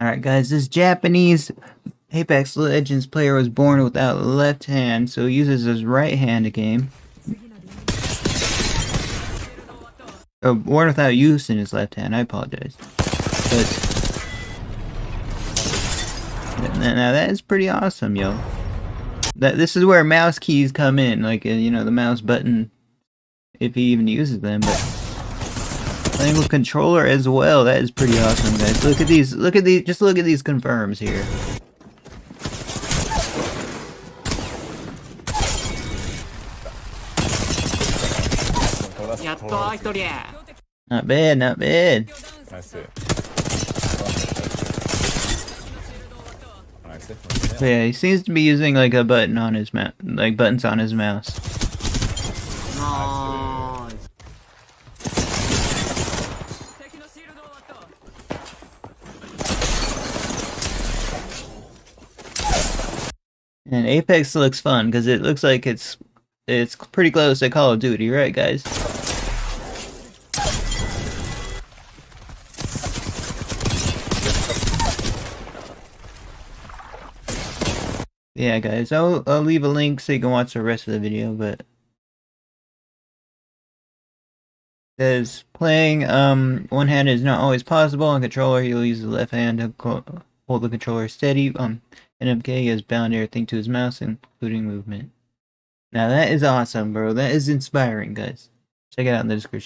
Alright guys, this Japanese Apex Legends player was born without left hand, so he uses his right hand to game. Oh, born without use in his left hand, I apologize. But now that is pretty awesome, yo. That this is where mouse keys come in, like uh, you know the mouse button, if he even uses them. But playing with controller as well, that is pretty awesome, guys. Look at these, look at these, just look at these confirms here. Not bad, not bad. Nice. Yeah, he seems to be using like a button on his mouse, like buttons on his mouse. Nice. And Apex looks fun because it looks like it's it's pretty close to Call of Duty, right, guys? Yeah, guys, I'll I'll leave a link so you can watch the rest of the video, but says playing um one hand is not always possible on controller. you'll use the left hand to hold the controller steady. Um, NMK has bound everything to his mouse, including movement. Now that is awesome, bro. That is inspiring, guys. Check it out in the description.